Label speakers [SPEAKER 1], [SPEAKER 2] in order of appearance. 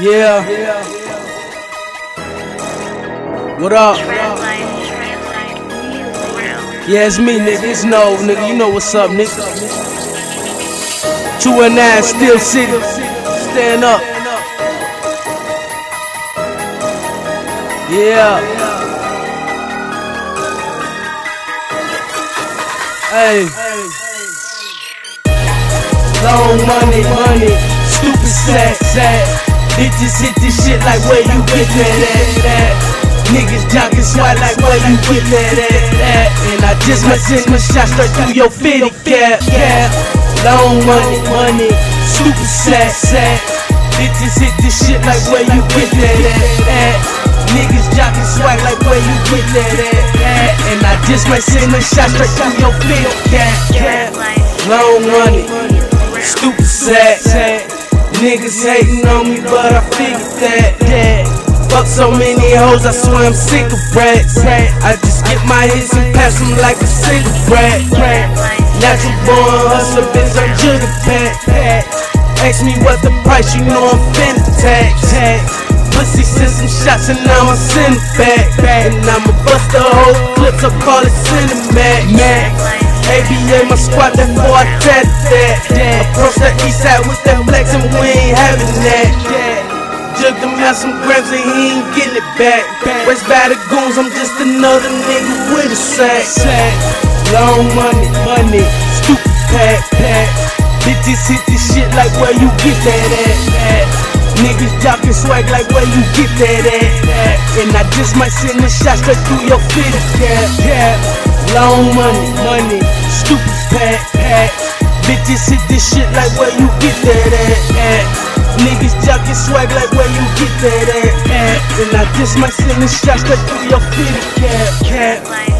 [SPEAKER 1] Yeah. What up? Yeah, it's me, nigga. It's no, nigga. You know what's up, nigga. Two and nine, Steel City. Stand up. Yeah. Hey. Long money, money. Stupid sad, sad. Bitches hit this shit like where you get that at. Niggas jockin' swat like where you get that at. And I just might send my shot straight through your fitty cap. Long money, money, super sad, sad. Bitches hit this shit like where you get that at. Niggas jockin' swag like where you get that at. And I just might send my shot straight through your fitty cap. Long money, stupid sad. Niggas hating on me, but I figured that, that. Fuck so many hoes, I swear I'm sick of rats. I just get my hits and pass them like a cigarette. Natural born hustler, bitch, I'm jigger pack. Ask me what the price, you know I'm finna tax. Pussy sent some shots and now I'm send it back. And I'ma bust the whole clips, I call it cinematic. ABA my squad, that boy I tat that. Approach the east side with that flex and we ain't having that. Jug them out some grams and he ain't getting it back. West by the goons, I'm just another nigga with a sack. Long money, money, stupid pack, pack. Bitches hit this shit like where you get that at. at. Niggas jockin' swag like where you get that at. And I just might send a shot straight through your fitted cap. cap. Long money, money, stupid pack, pack. Bitches hit this shit like where you get that at. at. Niggas jockin' swag like where you get that at, at. And I just might send a shot straight through your fitted cap, cap.